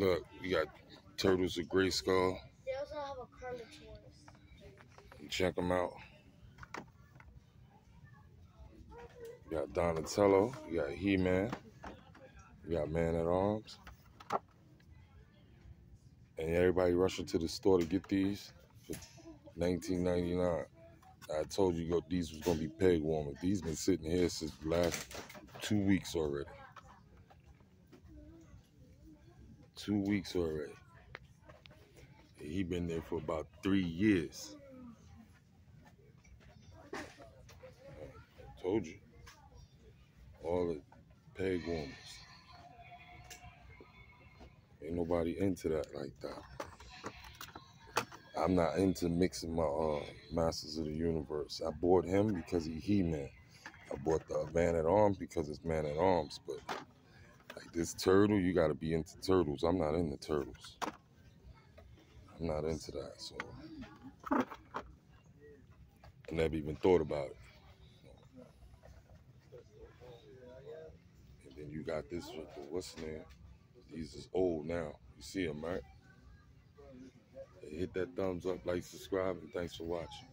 Look, we got turtles of Grayskull. They also have a Carnotaurus. Check them out. You got Donatello. You got He-Man. You got Man at Arms. And everybody rushing to the store to get these for 19.99. I told you these was gonna be peg warmers. These been sitting here since the last two weeks already. Two weeks already. He been there for about three years. I Told you. All the peg warmers. Ain't nobody into that like that. I'm not into mixing my uh, Masters of the Universe. I bought him because he He-Man. I bought the Man at Arms because it's Man at Arms. But like this turtle, you got to be into turtles. I'm not into turtles. I'm not into that. So I never even thought about it. And then you got this what's the name? These is old now. You see them, right? Hit that thumbs up, like, subscribe, and thanks for watching.